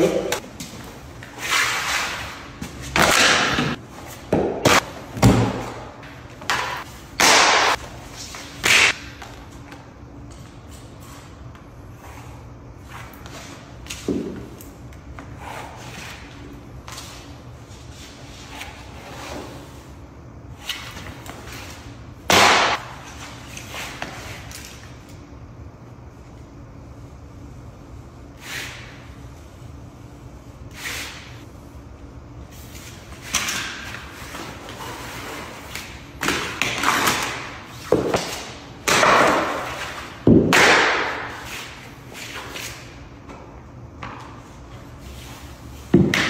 え？you.